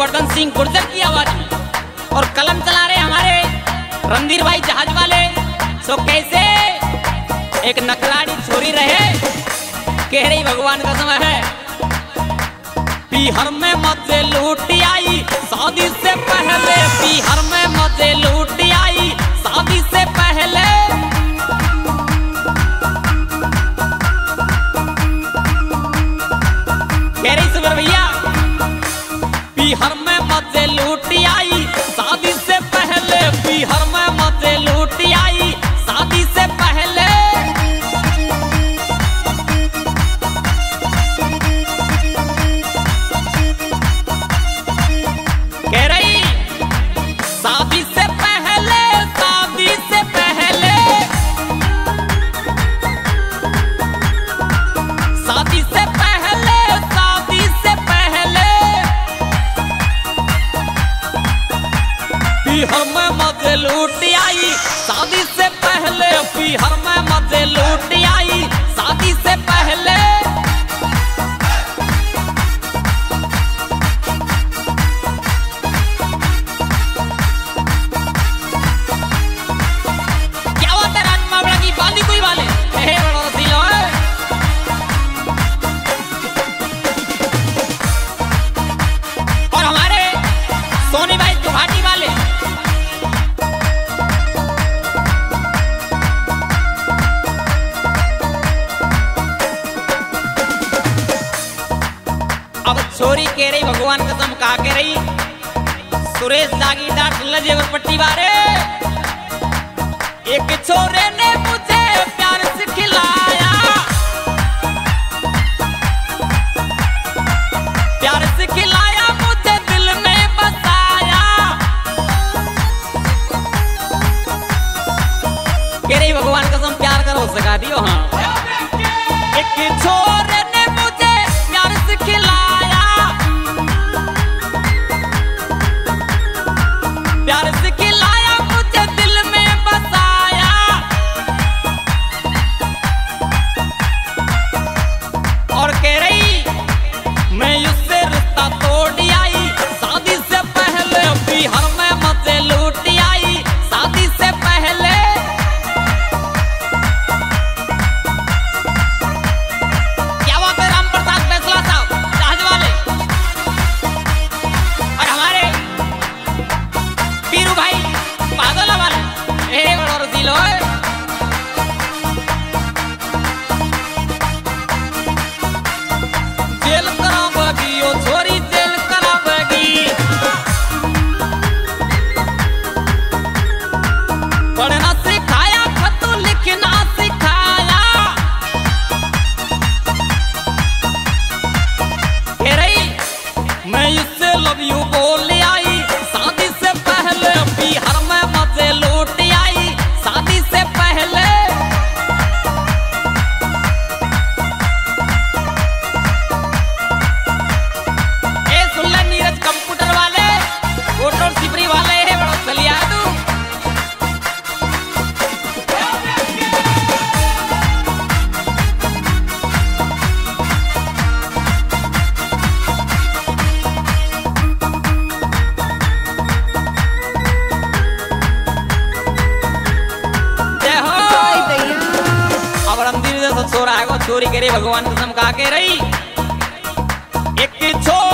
गोवर्धन सिंह गुर्जर की आवाज़। में और कलम चला रहे हमारे रणधीर भाई जहाज़ वाले। सो कैसे एक नकलाड़ी छोरी रहे? कह रही भगवान का समय है। पीहर में मज़े लूट आई, शादी से पहले पीहर में मज़े लूट आई, शादी से पहले लूटिया छोरी कह रही, भगवान कसम का के रही। सुरेश जागीदार लजे और पट्टी बारे। एक छोरे ने मुझे प्यार से खिलाया। प्यार से खिलाया, मुझे दिल में बसाया। कह रही, भगवान कसम प्यार करो सका दियो हाँ। एक छोरे छोरा है चोरी करे भगवान कसम का के रही। एक छोर